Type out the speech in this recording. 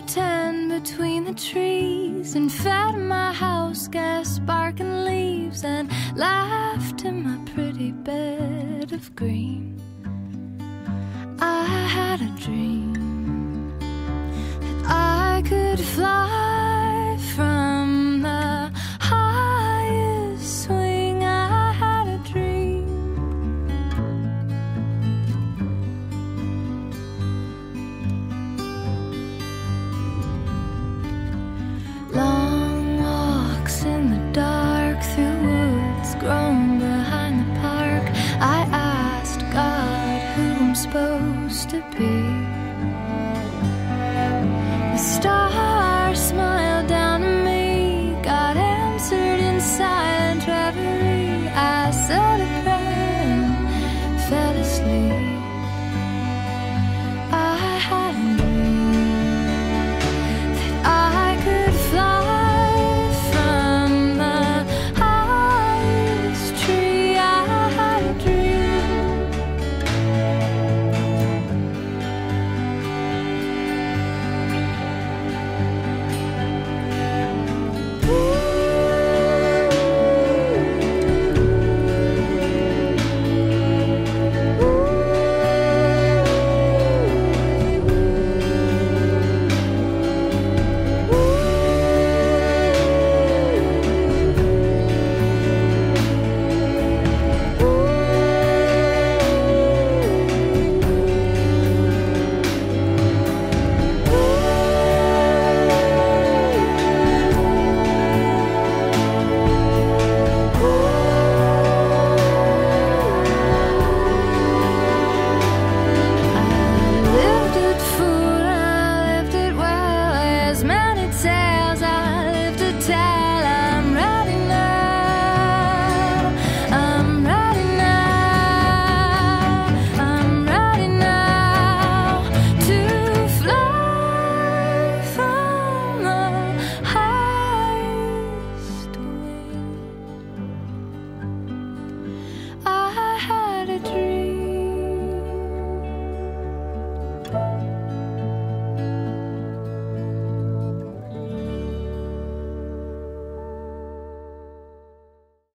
pretend between the trees and fed my house gas barking leaves and laughed in my pretty bed of green. I had a dream that I could fly I'm supposed to be. The stars time.